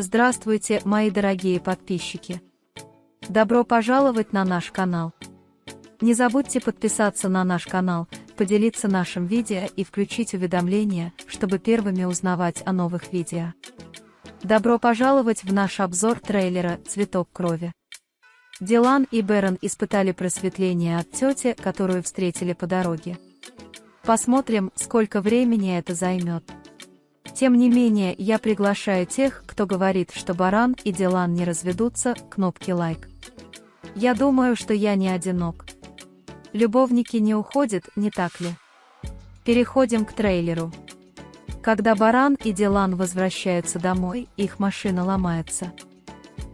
Здравствуйте, мои дорогие подписчики! Добро пожаловать на наш канал! Не забудьте подписаться на наш канал, поделиться нашим видео и включить уведомления, чтобы первыми узнавать о новых видео. Добро пожаловать в наш обзор трейлера «Цветок крови». Дилан и Бэрон испытали просветление от тети, которую встретили по дороге. Посмотрим, сколько времени это займет. Тем не менее, я приглашаю тех, кто говорит, что Баран и Дилан не разведутся, кнопки лайк. Я думаю, что я не одинок. Любовники не уходят, не так ли? Переходим к трейлеру. Когда Баран и Дилан возвращаются домой, их машина ломается.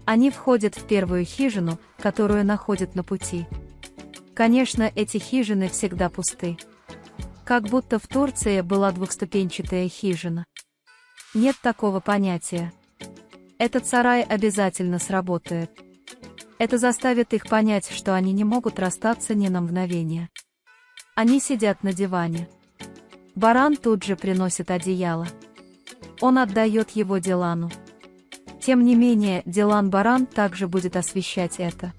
Они входят в первую хижину, которую находят на пути. Конечно, эти хижины всегда пусты. Как будто в Турции была двухступенчатая хижина. Нет такого понятия. Этот сарай обязательно сработает. Это заставит их понять, что они не могут расстаться ни на мгновение. Они сидят на диване. Баран тут же приносит одеяло. Он отдает его Дилану. Тем не менее, Дилан Баран также будет освещать это.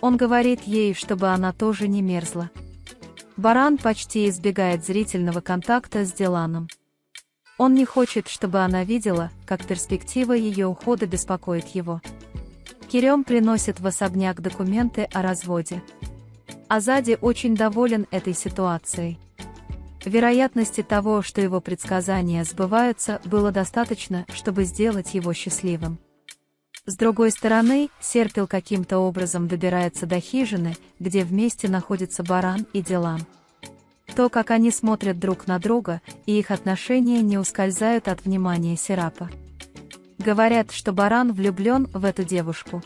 Он говорит ей, чтобы она тоже не мерзла. Баран почти избегает зрительного контакта с Диланом. Он не хочет, чтобы она видела, как перспектива ее ухода беспокоит его. Кирем приносит в особняк документы о разводе. Азади очень доволен этой ситуацией. Вероятности того, что его предсказания сбываются, было достаточно, чтобы сделать его счастливым. С другой стороны, Серпил каким-то образом добирается до хижины, где вместе находятся Баран и Дилан. То, как они смотрят друг на друга, и их отношения не ускользают от внимания Серапа. Говорят, что Баран влюблен в эту девушку.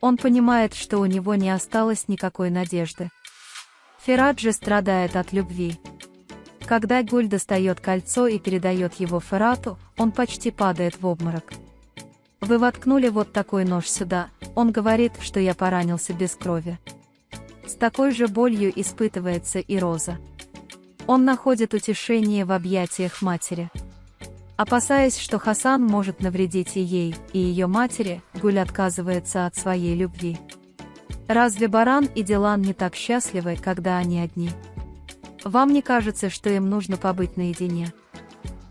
Он понимает, что у него не осталось никакой надежды. Фераджи страдает от любви. Когда Гуль достает кольцо и передает его Ферату, он почти падает в обморок. Вы воткнули вот такой нож сюда, он говорит, что я поранился без крови. С такой же болью испытывается и Роза. Он находит утешение в объятиях матери. Опасаясь, что Хасан может навредить и ей, и ее матери, Гуль отказывается от своей любви. Разве Баран и Дилан не так счастливы, когда они одни? Вам не кажется, что им нужно побыть наедине?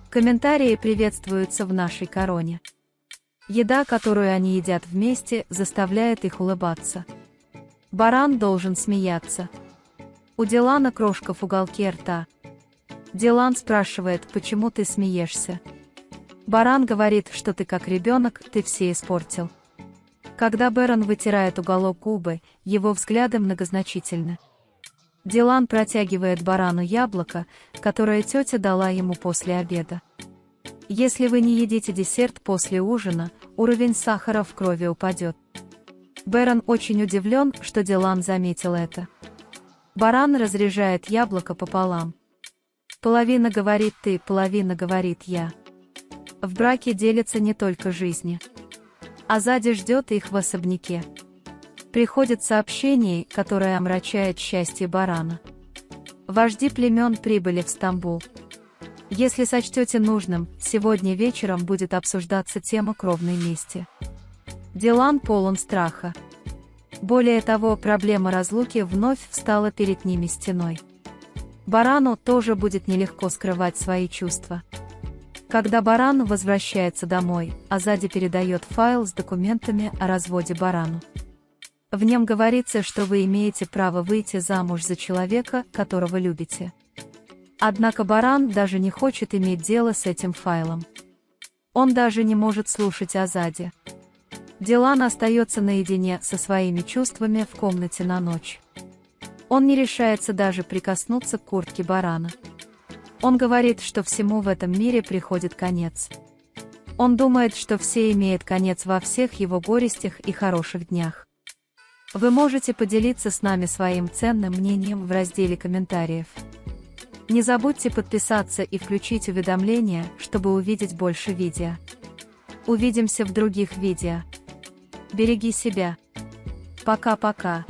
Комментарии приветствуются в нашей короне. Еда, которую они едят вместе, заставляет их улыбаться. Баран должен смеяться. У Дилана крошка в уголке рта. Дилан спрашивает, почему ты смеешься. Баран говорит, что ты как ребенок, ты все испортил. Когда Бэрон вытирает уголок губы, его взгляды многозначительны. Дилан протягивает барану яблоко, которое тетя дала ему после обеда. Если вы не едите десерт после ужина, уровень сахара в крови упадет. Бэрон очень удивлен, что Дилан заметил это. Баран разряжает яблоко пополам. Половина говорит ты, половина говорит я. В браке делятся не только жизни. А сзади ждет их в особняке. Приходит сообщение, которое омрачает счастье барана. Вожди племен прибыли в Стамбул. Если сочтете нужным, сегодня вечером будет обсуждаться тема кровной мести. Дилан полон страха. Более того, проблема разлуки вновь встала перед ними стеной. Барану тоже будет нелегко скрывать свои чувства. Когда Баран возвращается домой, Азади передает файл с документами о разводе Барану. В нем говорится, что вы имеете право выйти замуж за человека, которого любите. Однако Баран даже не хочет иметь дело с этим файлом. Он даже не может слушать Азади. Дилан остается наедине со своими чувствами в комнате на ночь. Он не решается даже прикоснуться к куртке барана. Он говорит, что всему в этом мире приходит конец. Он думает, что все имеет конец во всех его горестях и хороших днях. Вы можете поделиться с нами своим ценным мнением в разделе комментариев. Не забудьте подписаться и включить уведомления, чтобы увидеть больше видео. Увидимся в других видео. Береги себя. Пока-пока.